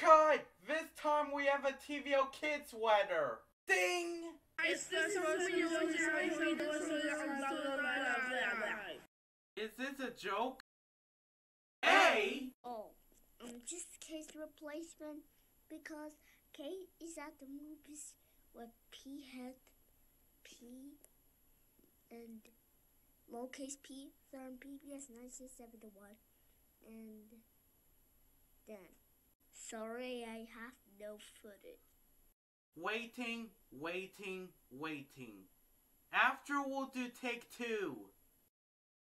Cut! This time we have a TVO Kids sweater. Ding! Is this a joke? A? Oh, um, just case replacement because Kate is at the movies with P head P and lowercase p from PBS 1971 and then sorry I have no footage. Waiting, waiting, waiting. After we'll do take two.